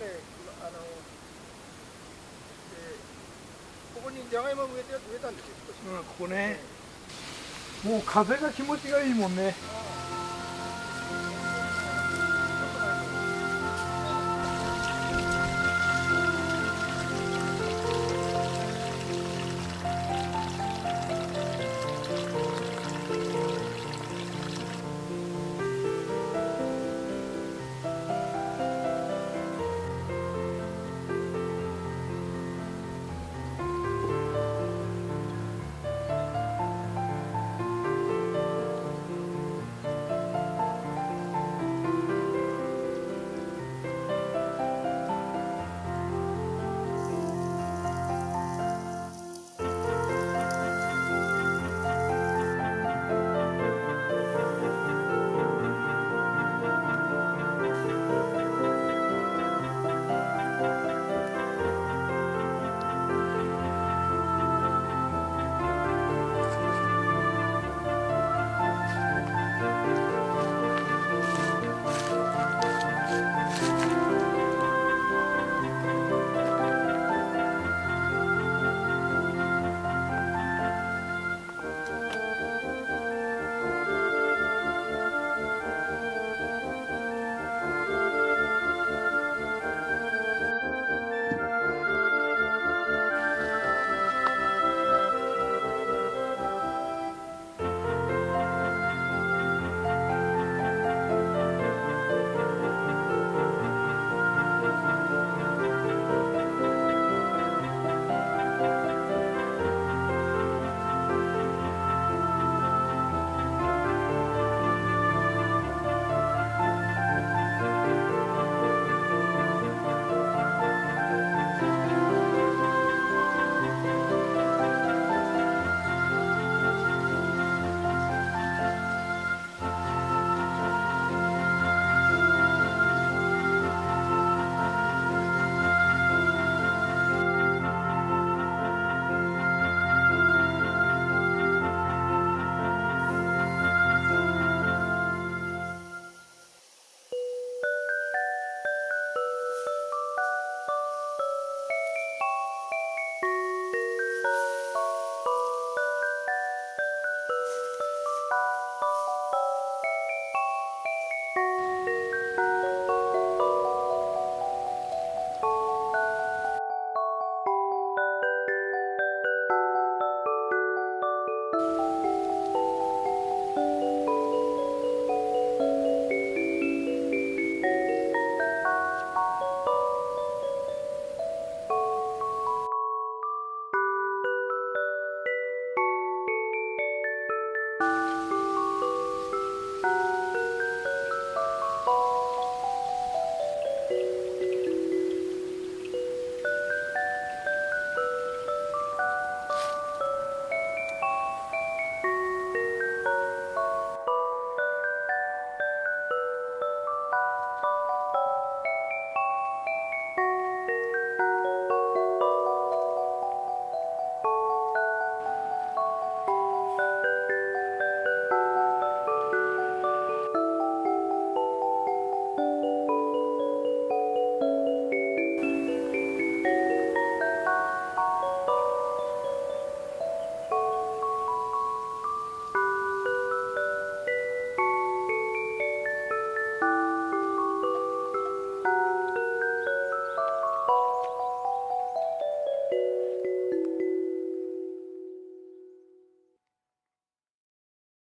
ねあの、えー、ここにじゃがいも植え植えたんですよ、うん、ここね、もう風が気持ちがいいもんね。あ